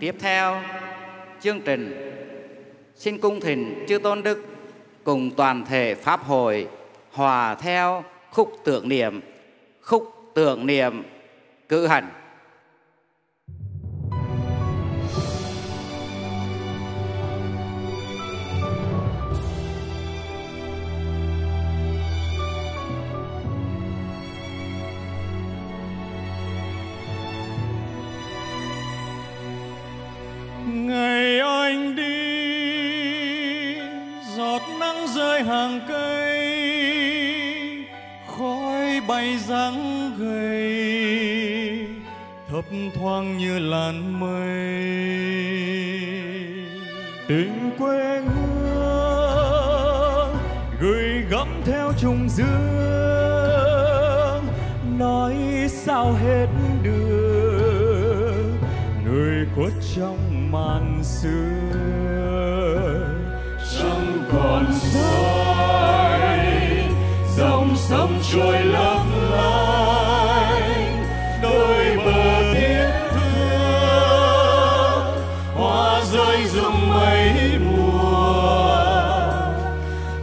Tiếp theo, chương trình xin cung thỉnh chư tôn đức cùng toàn thể pháp hội hòa theo khúc tưởng niệm khúc tưởng niệm cử hành. Nắng hàng cây, khói bay dáng gầy thấp thoáng như làn mây tình quê hương gửi gắm theo trùng dương, nói sao hết được, người khuất trong màn sương. Trôi lấp lánh đôi bờ tiếc thương hoa rơi rụng mấy mùa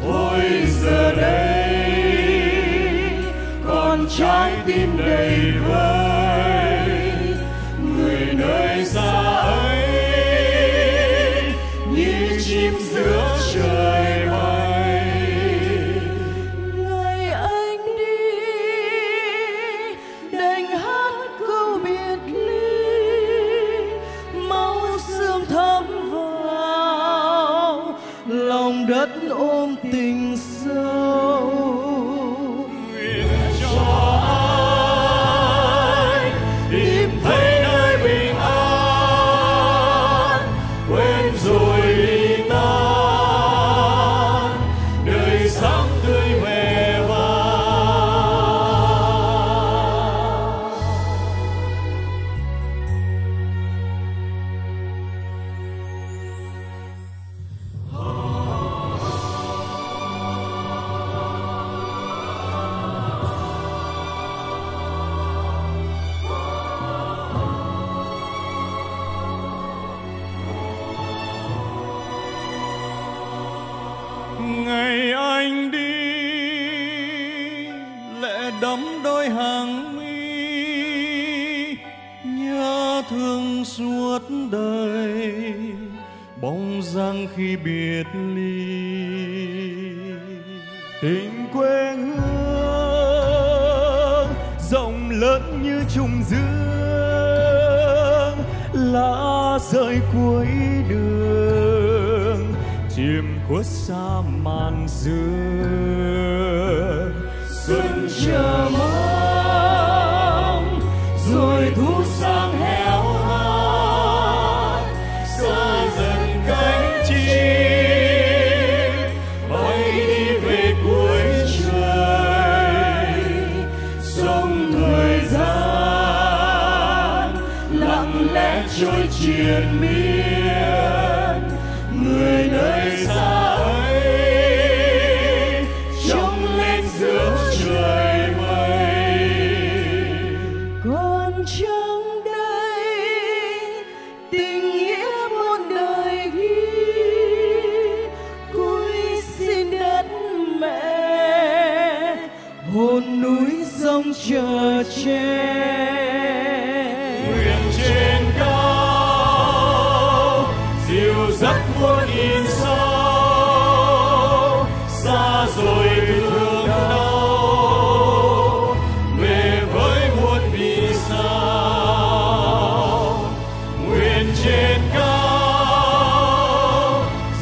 thôi giờ đây, con trái tim đầy vơi. Đất ôm tình ngày anh đi, lệ đắm đôi hàng mi, nhớ thương suốt đời, bóng dáng khi biệt ly. Tình quê hương, rộng lớn như trùng dương, lá rơi cuối đường chìm khuất xa màn dương xuân chờ mong, rồi thu sang héo hon xa dần cánh chim, bay đi về cuối trời. Sông thời gian, lặng lẽ trôi triền miên người nơi xa ấy, trông lên giữa trời mây. Còn trong đây, tình nghĩa muôn đời ghi, cúi xin đất mẹ, hồn núi sông chờ che. dắt muôn in sâu, xa rồi thương đau. Về với muôn vì sao, nguyện trên cao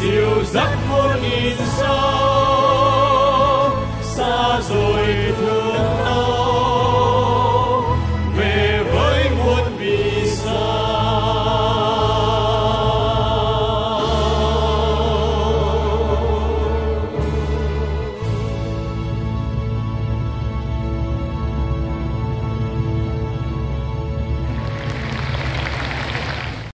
dịu dắt muôn in sâu, xa rồi thương